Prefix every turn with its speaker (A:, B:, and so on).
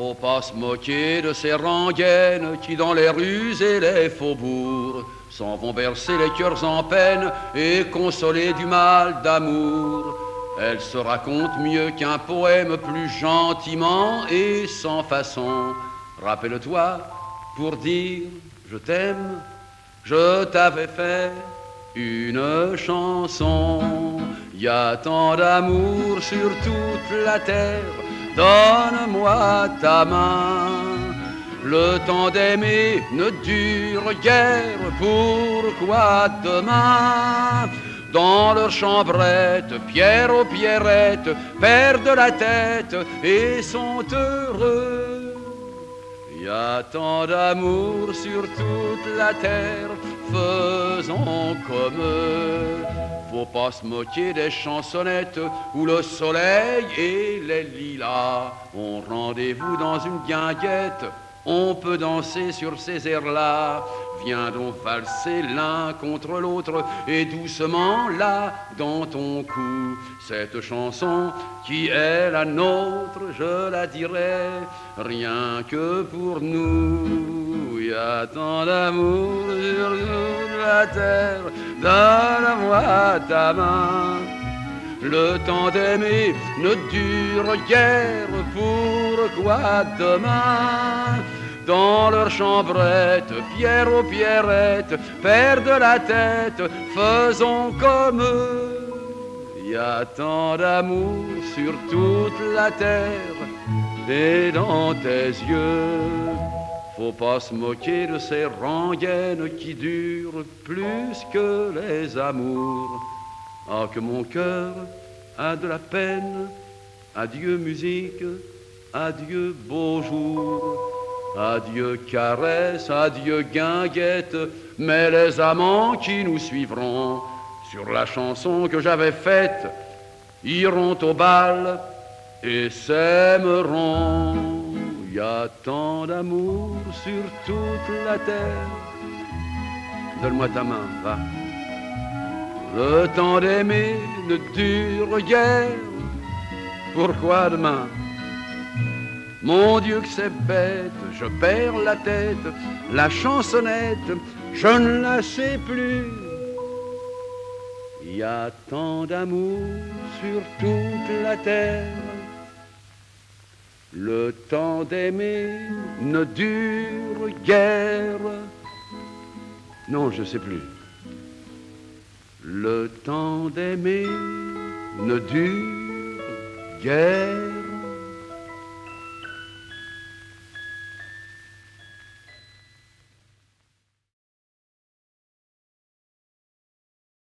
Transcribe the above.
A: Faut pas se moquer de ces rengaines qui dans les rues et les faubourgs s'en vont bercer les cœurs en peine et consoler du mal d'amour. Elles se racontent mieux qu'un poème plus gentiment et sans façon. Rappelle-toi, pour dire je t'aime, je t'avais fait une chanson. Y a tant d'amour sur toute la terre, donne-moi ta main. Le temps d'aimer ne dure guère, pourquoi demain dans leur chambrette, Pierre aux Pierrettes perdent la tête et sont heureux? Y a tant d'amour sur toute la terre, faisons comme eux. Faut pas se moquer des chansonnettes où le soleil et les lilas ont rendez-vous dans une guinguette. On peut danser sur ces airs-là. Viens donc valser l'un contre l'autre et doucement là dans ton cou. Cette chanson qui est la nôtre, je la dirai rien que pour nous. Y a tant d'amour sur la terre, donne-moi ta main. Le temps d'aimer ne dure guère, pourquoi demain? Dans leur chambrette, Pierre aux Pierrettes perdent la tête, faisons comme eux. Y a tant d'amour sur toute la terre et dans tes yeux. Faut pas se moquer de ces rengaines qui durent plus que les amours. Ah, que mon cœur a de la peine. Adieu musique, adieu beau jour. Adieu caresse, adieu guinguette, mais les amants qui nous suivront sur la chanson que j'avais faite iront au bal et s'aimeront. Y a tant d'amour sur toute la terre. Donne-moi ta main, va. Le temps d'aimer ne dure guère. Pourquoi demain? Mon Dieu que c'est bête, je perds la tête, la chansonnette, je ne la sais plus. Il y a tant d'amour sur toute la terre. Le temps d'aimer ne dure guère. Non, je sais plus. Le temps d'aimer ne dure guère.